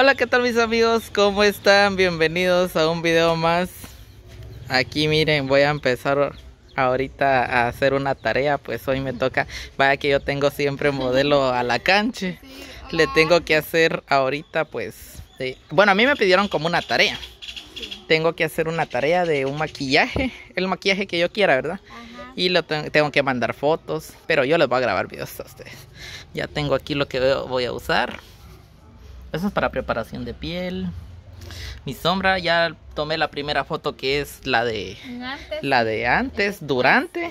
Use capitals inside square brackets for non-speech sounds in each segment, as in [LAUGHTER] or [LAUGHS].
Hola, ¿qué tal mis amigos? ¿Cómo están? Bienvenidos a un video más. Aquí miren, voy a empezar ahorita a hacer una tarea, pues hoy me toca, vaya que yo tengo siempre modelo a la cancha. Le tengo que hacer ahorita pues, bueno, a mí me pidieron como una tarea. Tengo que hacer una tarea de un maquillaje, el maquillaje que yo quiera, ¿verdad? Y lo tengo que mandar fotos, pero yo les voy a grabar videos a ustedes. Ya tengo aquí lo que voy a usar. Eso es para preparación de piel. Mi sombra, ya tomé la primera foto que es la de la de antes, durante.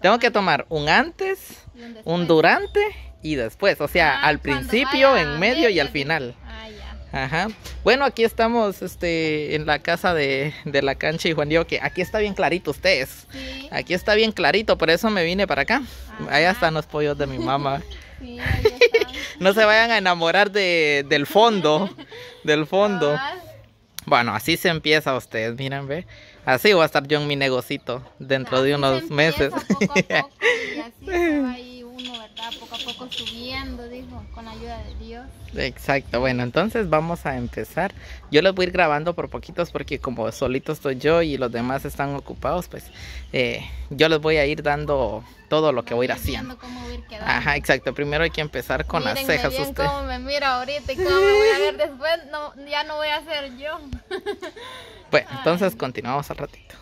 Tengo que tomar un antes, un, durante y después, o sea, ah, al principio, en medio y al final. Ah, Ajá. Bueno, aquí estamos este, en la casa de, la cancha y Juan Diego, que aquí está bien clarito ustedes. Aquí está bien clarito, por eso me vine para acá. Allá están los pollos de mi mamá. [LAUGHS] no se vayan a enamorar de, del fondo. Del fondo. Bueno, así se empieza ustedes, miren, ve. Así va a estar yo en mi negocito dentro de unos meses. Poco a poco [LAUGHS] subiendo, dijo, con la ayuda de Dios. Exacto, bueno, entonces vamos a empezar. Yo les voy a ir grabando por poquitos porque como solito estoy yo y los demás están ocupados, pues eh, yo les voy a ir dando todo lo que voy a ir haciendo. Ajá, exacto. Primero hay que empezar con las cejas. Bien usted. cómo me mira ahorita y cómo me voy a ver después. No, ya no voy a ser yo. [LAUGHS] bueno, entonces continuamos al ratito.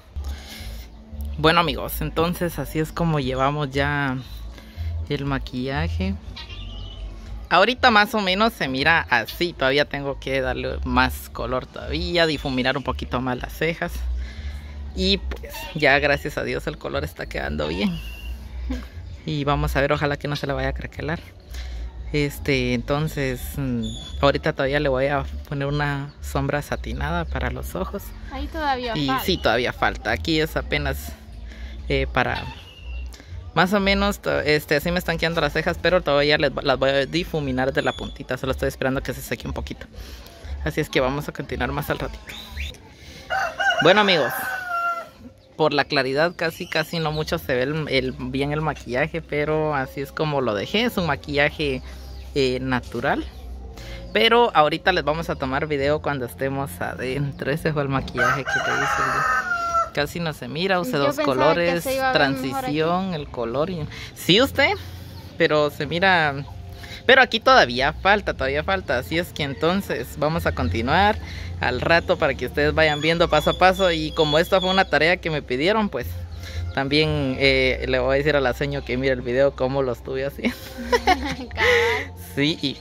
Bueno amigos, entonces así es como llevamos ya el maquillaje. Ahorita más o menos se mira así. Todavía tengo que darle más color todavía. Difuminar un poquito más las cejas. Y pues ya gracias a Dios el color está quedando bien. Y vamos a ver, ojalá que no se le vaya a craquelar. Este, entonces, mm, ahorita todavía le voy a poner una sombra satinada para los ojos. Ahí todavía y sí, todavía falta. Aquí es apenas eh, para más o menos, este, así me están quedando las cejas, pero todavía las voy a difuminar de la puntita. Solo estoy esperando que se seque un poquito. Así es que vamos a continuar más al ratito. Bueno amigos, por la claridad casi casi no mucho se ve el, bien el maquillaje, pero así es como lo dejé. Es un maquillaje eh, natural. Pero ahorita les vamos a tomar video cuando estemos adentro. Ese fue el maquillaje que te hice. Casi no se mira, use dos colores, transición, el color. Y... Sí, usted, pero se mira... Pero aquí todavía falta, todavía falta. Así es que entonces vamos a continuar al rato para que ustedes vayan viendo paso a paso. Y como esta fue una tarea que me pidieron, pues también eh, le voy a decir a la seño que mire el video cómo lo estuve haciendo. [LAUGHS] sí, y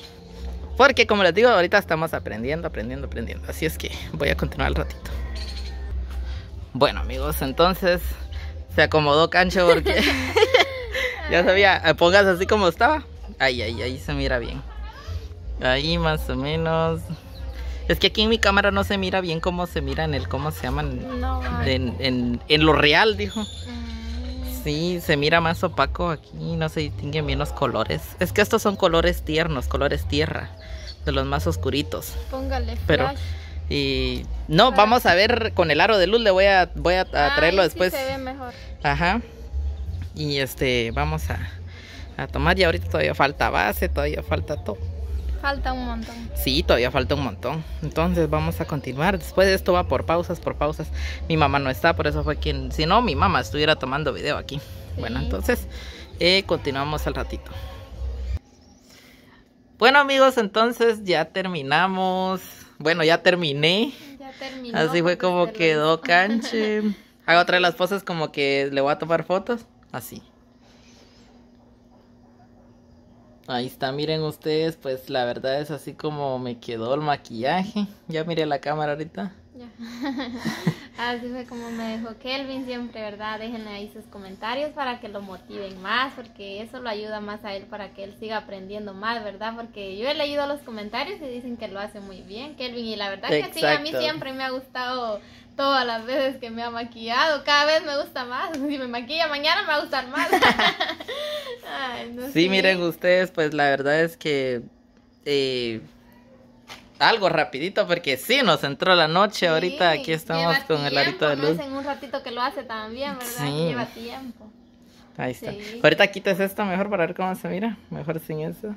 porque como les digo, ahorita estamos aprendiendo, aprendiendo, aprendiendo. Así es que voy a continuar al ratito. Bueno amigos, entonces se acomodó cancho porque [LAUGHS] ya sabía, eh, pongas así como estaba. Ahí, ahí, ahí se mira bien. Ahí más o menos. Es que aquí en mi cámara no se mira bien cómo se mira en el, ¿cómo se llaman? No, en, en, lo real, dijo. Mm. Sí, se mira más opaco aquí, no se distinguen bien los colores. Es que estos son colores tiernos, colores tierra, de los más oscuritos. Póngale Pero y no, vamos a ver con el aro de luz, le voy a, voy a, traerlo después. se ve mejor. Ajá. Y este, vamos a, a tomar y ahorita todavía falta base, todavía falta todo. Falta un montón. Sí, todavía falta un montón. Entonces vamos a continuar. Después de esto va por pausas, por pausas. Mi mamá no está, por eso fue quien... Si no, mi mamá estuviera tomando video aquí. Bueno, entonces eh, continuamos al ratito. Bueno amigos, entonces ya terminamos bueno, ya terminé. Ya terminé. Así fue como quedó canche. [LAUGHS] Hago otra de las poses como que le voy a tomar fotos. Así. Ahí está, miren ustedes, pues la verdad es así como me quedó el maquillaje. Ya miré la cámara ahorita. [LAUGHS] Así fue como me dijo Kelvin siempre, ¿verdad? Déjenle ahí sus comentarios para que lo motiven más, porque eso lo ayuda más a él para que él siga aprendiendo más, ¿verdad? Porque yo he leído los comentarios y dicen que lo hace muy bien, Kelvin, y la verdad que sí, a mí siempre me ha gustado todas las veces que me ha maquillado, cada vez me gusta más. [LAUGHS] Si me maquilla mañana me va a gustar más. [LAUGHS] sí, miren ustedes, pues la verdad es que... Eh, algo rapidito porque sí nos entró la noche. Sí, Ahorita aquí estamos con tiempo, el arito de luz. No en un ratito que lo hace también, ¿verdad? Sí. Lleva tiempo. Ahí está. Sí. Ahorita quites esto mejor para ver cómo se mira. Mejor sin eso.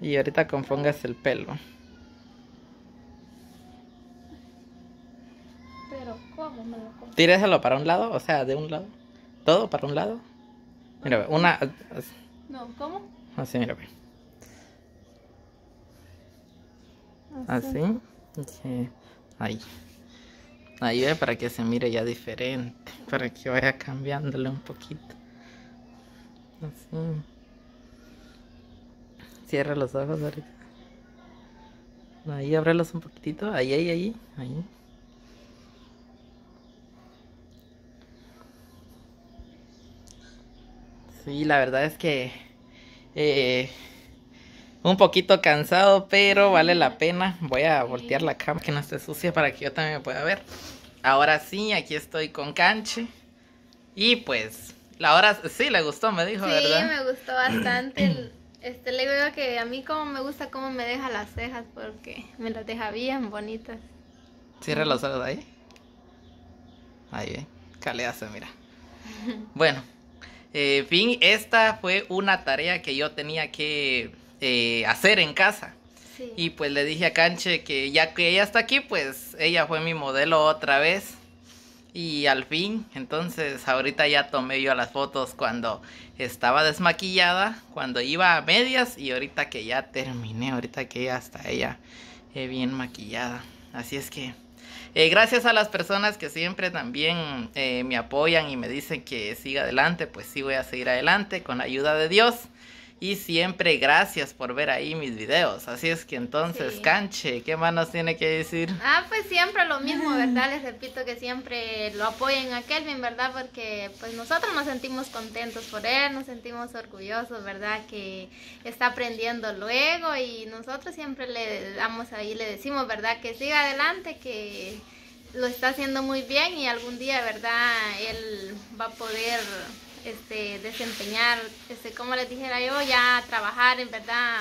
Y ahorita compongas el pelo. Pero, ¿cómo me lo compongo? Tíreselo para un lado, o sea, de un lado. Todo para un lado. Mira, una. No, ¿cómo? Así, mira, ve. Así. Sí. Ahí. Ahí ve para que se mire ya diferente. [LAUGHS] Para que vaya cambiándole un poquito. Así. Cierra los ojos ahorita. Ahí, ábrelos un poquitito. Ahí, ahí, ahí. Ahí. Sí, la verdad es que eh, un poquito cansado, pero vale la pena. Voy a voltear la cámara que no esté sucia para que yo también me pueda ver. Ahora sí, aquí estoy con Canche. Y pues, la hora sí le gustó, me dijo, Sí, ¿verdad? me gustó bastante. el- Este, le digo que a mí como me gusta cómo me deja las cejas porque me las deja bien bonitas. Cierra los ojos ahí. Ahí, eh. Caleazo, mira. [LAUGHS] Bueno, eh, en fin, esta fue una tarea que yo tenía que eh, hacer en casa. Sí. Y pues le dije a Canche que ya que ella está aquí, pues ella fue mi modelo otra vez. Y al fin, entonces ahorita ya tomé yo las fotos cuando estaba desmaquillada, cuando iba a medias y ahorita que ya terminé, ahorita que ya está ella eh, bien maquillada. Así es que eh, gracias a las personas que siempre también eh, me apoyan y me dicen que siga adelante, pues sí voy a seguir adelante con la ayuda de Dios. Y siempre gracias por ver ahí mis videos. Así es que entonces, Sí. Canche, ¿qué más nos tiene que decir? Ah, pues siempre lo mismo, ¿verdad? Les repito que siempre lo apoyen a Kelvin, ¿verdad? Porque pues nosotros nos sentimos contentos por él, nos sentimos orgullosos, ¿verdad? Que está aprendiendo luego y nosotros siempre le damos ahí, le decimos, ¿verdad? Que siga adelante, que lo está haciendo muy bien y algún día, ¿verdad? Él va a poder este desempeñar, este, como les dijera yo, ya trabajar en verdad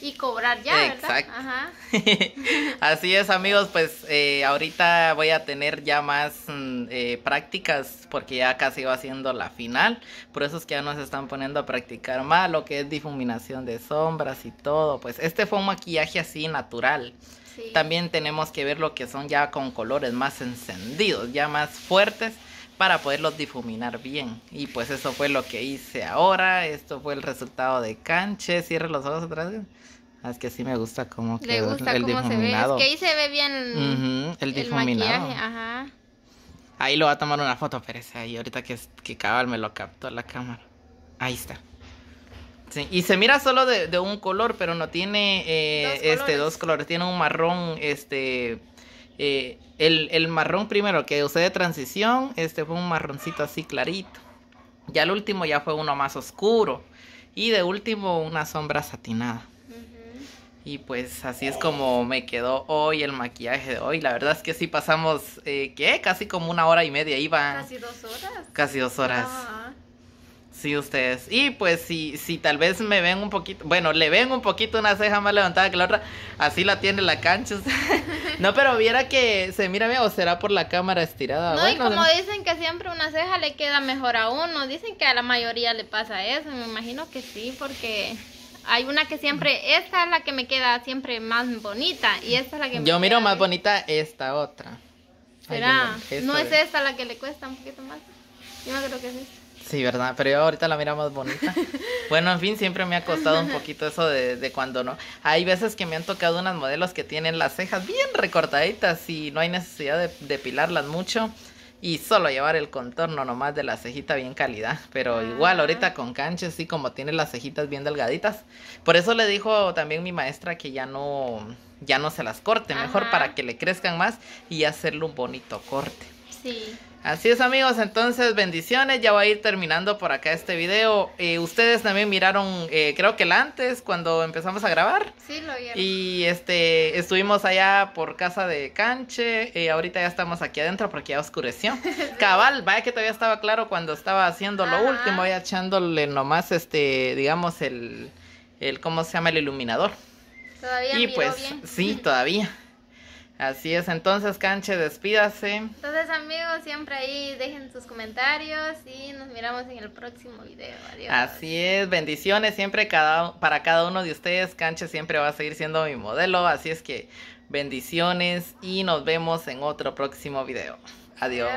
y cobrar ya, ¿verdad? Exacto. Ajá. [LAUGHS] Así es, amigos, pues eh, ahorita voy a tener ya más mm, eh, prácticas porque ya casi va siendo la final. Por eso es que ya nos están poniendo a practicar más lo que es difuminación de sombras y todo. Pues este fue un maquillaje así natural. Sí. También tenemos que ver lo que son ya con colores más encendidos, ya más fuertes para poderlos difuminar bien. Y pues eso fue lo que hice ahora. Esto fue el resultado de canche. Cierre los ojos vez. Ah, Es que sí me gusta cómo Le quedó gusta el cómo se ve. difuminado. Es que ahí se ve bien el el difuminado. maquillaje. Ajá. Ahí lo va a tomar una foto, Pérez. Ahí ahorita que, que cabal me lo captó la cámara. Ahí está. Sí, y se mira solo de, de un color, pero no tiene eh, Dos este colores. dos colores. Tiene un marrón, este, eh, el, el marrón primero que usé de transición, este fue un marroncito así clarito. Ya el último ya fue uno más oscuro y de último una sombra satinada. Y pues así es como me quedó hoy el maquillaje de hoy. La verdad es que sí pasamos, eh, ¿qué? Casi como una hora y media iba. Casi dos horas. Casi dos horas. Sí, ustedes. Y pues si, si tal vez me ven un poquito, bueno, le ven un poquito una ceja más levantada que la otra, así la tiene la cancha. [LAUGHS] no, pero viera que se mira bien o será por la cámara estirada. No, y como dicen que siempre una ceja le queda mejor a uno, dicen que a la mayoría le pasa eso, me imagino que sí, porque hay una que siempre, esta es la que me queda siempre más bonita y esta es la que me Yo miro más bien. bonita esta otra. ¿Será? ¿No esta es esta la que le cuesta un poquito más? Yo me creo que sí. Sí, ¿verdad? Pero yo ahorita la miro más bonita. [LAUGHS] bueno, en fin, siempre me ha costado un poquito eso de, de cuando no. Hay veces que me han tocado unas modelos que tienen las cejas bien recortaditas y no hay necesidad de depilarlas mucho. Y solo llevar el contorno nomás de la cejita bien calidad. Pero igual Ah. ahorita con canches, sí, como tiene las cejitas bien delgaditas. Por eso le dijo también mi maestra que ya no, ya no se las corte. Mejor para que le crezcan más y hacerle un bonito corte. Sí. Así es amigos, entonces bendiciones, ya voy a ir terminando por acá este video. Eh, ustedes también miraron, eh, creo que el antes, cuando empezamos a grabar. Sí, lo vieron. Y este, estuvimos allá por casa de Canche, eh, ahorita ya estamos aquí adentro porque ya oscureció. [LAUGHS] Cabal, vaya que todavía estaba claro cuando estaba haciendo lo Ajá. último, ya echándole nomás este, digamos, el, el, ¿cómo se llama? El iluminador. Todavía Y pues, bien. sí, [LAUGHS] todavía. Así es, entonces Canche, despídase. Entonces amigos, siempre ahí dejen sus comentarios y nos miramos en el próximo video. Adiós. Así es, bendiciones siempre cada, para cada uno de ustedes. Canche siempre va a seguir siendo mi modelo, así es que bendiciones y nos vemos en otro próximo video. Adiós.